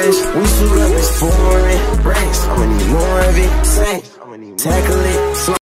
orange. We suit up, it's foreign. Racks, I'ma need more of it. Say, tackle it.